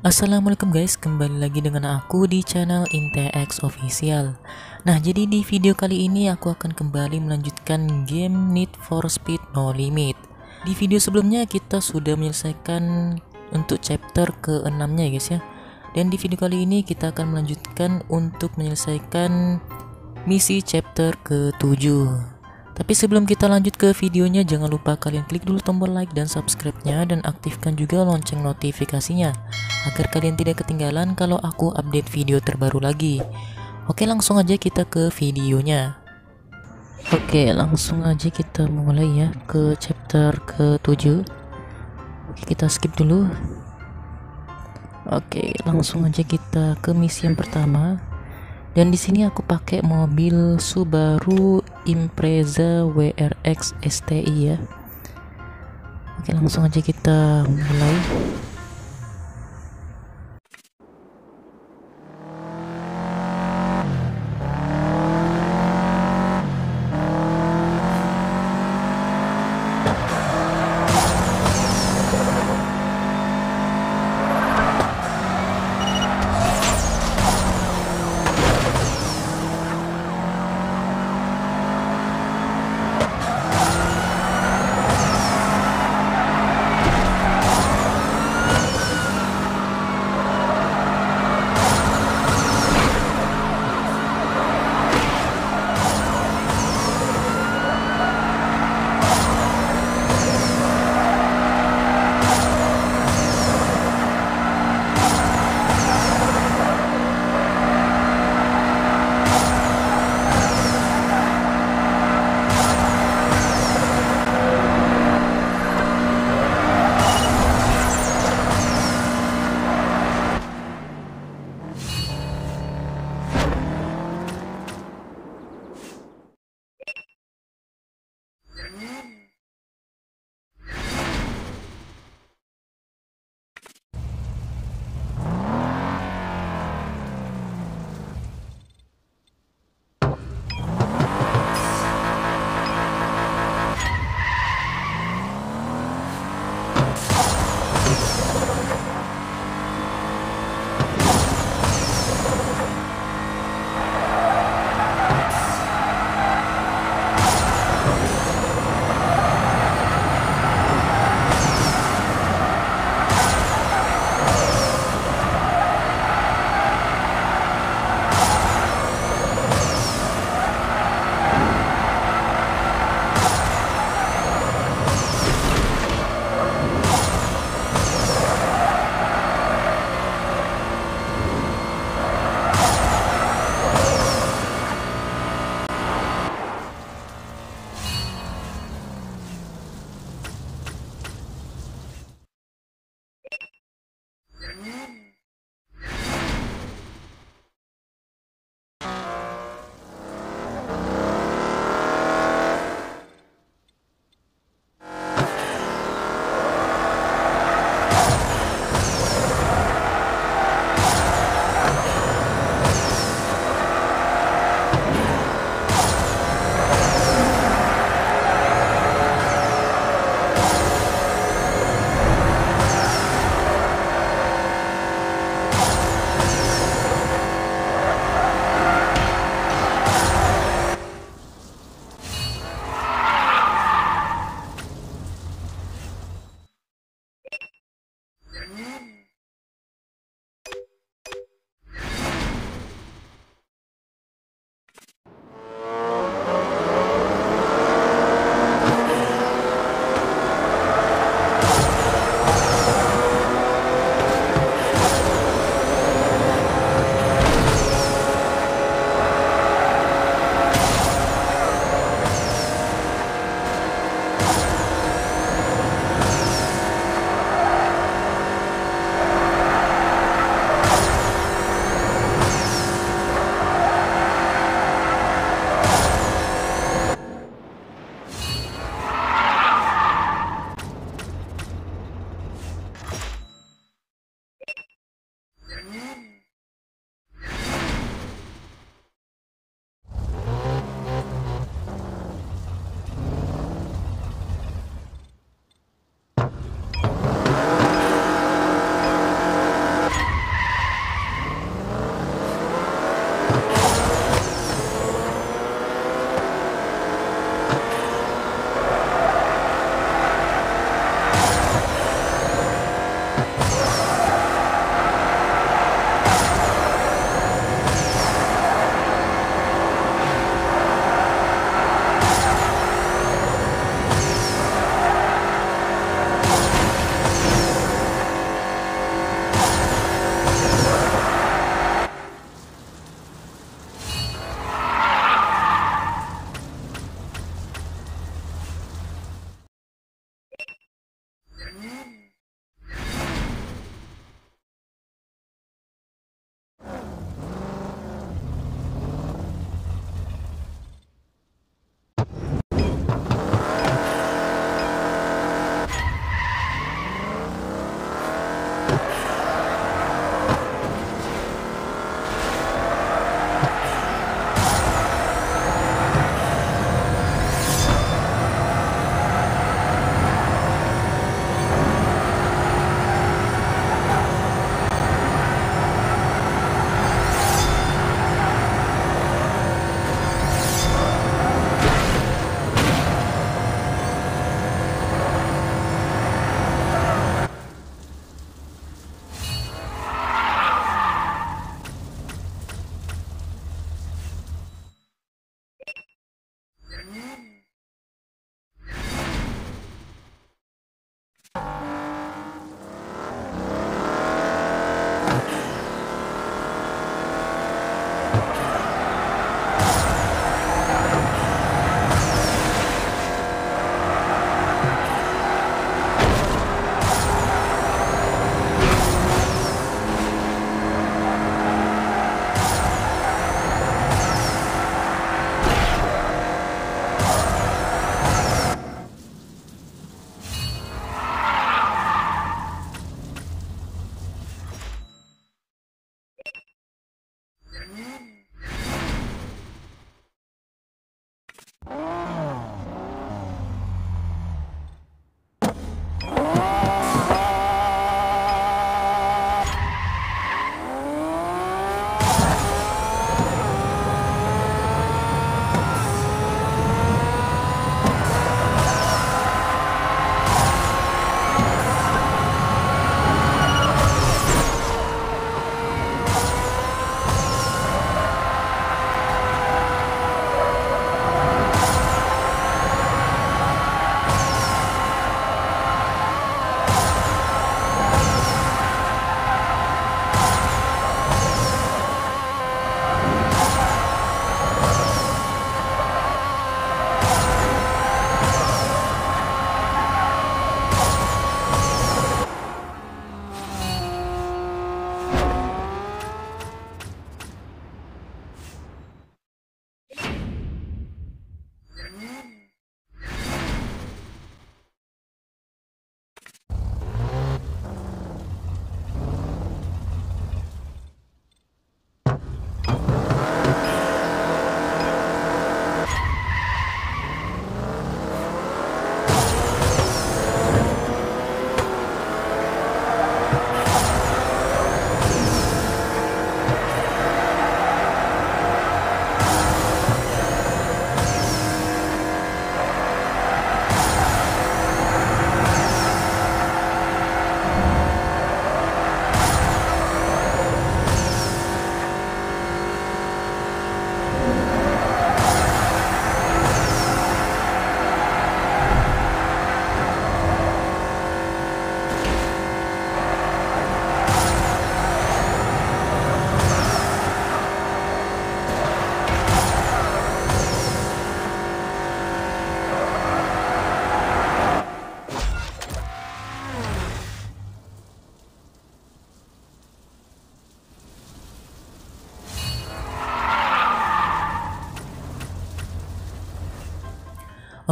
Assalamualaikum guys, kembali lagi dengan aku di channel InteX Official. Nah jadi di video kali ini aku akan kembali melanjutkan game Need for Speed No Limit. Di video sebelumnya kita sudah menyelesaikan untuk chapter ke-6 nya guys ya. Dan di video kali ini kita akan melanjutkan untuk menyelesaikan misi chapter ke-7 tapi sebelum kita lanjut ke videonya jangan lupa kalian klik dulu tombol like dan subscribe-nya dan aktifkan juga lonceng notifikasinya agar kalian tidak ketinggalan kalau aku update video terbaru lagi. Oke, langsung aja kita ke videonya. Oke, langsung aja kita mulai ya ke chapter ke-7. Oke, kita skip dulu. Oke, langsung aja kita ke misi yang pertama dan di sini aku pakai mobil Subaru Impreza WRX STI ya. Oke langsung aja kita mulai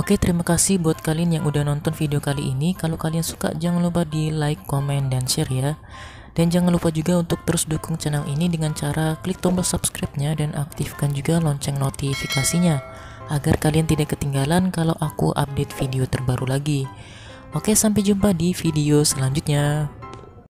Oke, terima kasih buat kalian yang udah nonton video kali ini. Kalau kalian suka, jangan lupa di like, comment, dan share ya. Dan jangan lupa juga untuk terus dukung channel ini dengan cara klik tombol subscribe-nya dan aktifkan juga lonceng notifikasinya agar kalian tidak ketinggalan kalau aku update video terbaru lagi. Oke, sampai jumpa di video selanjutnya.